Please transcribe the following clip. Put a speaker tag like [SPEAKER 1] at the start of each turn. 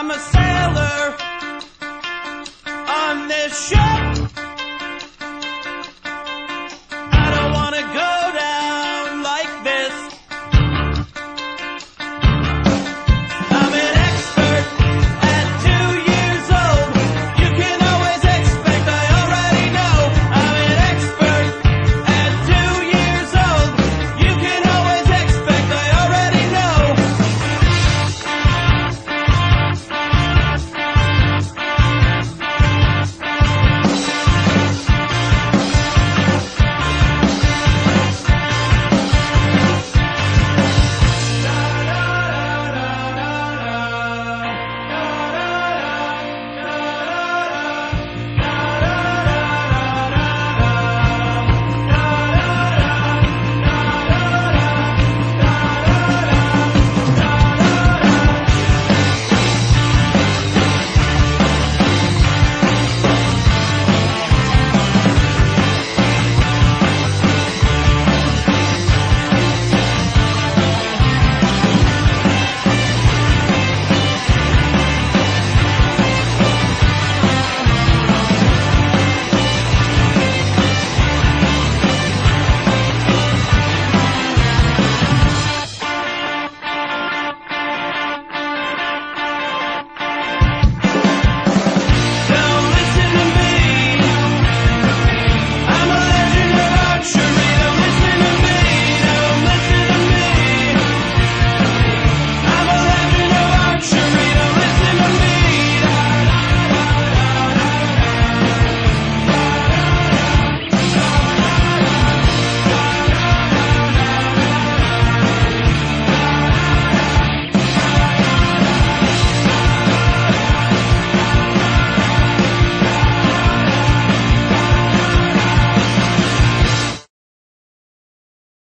[SPEAKER 1] I'm a sailor.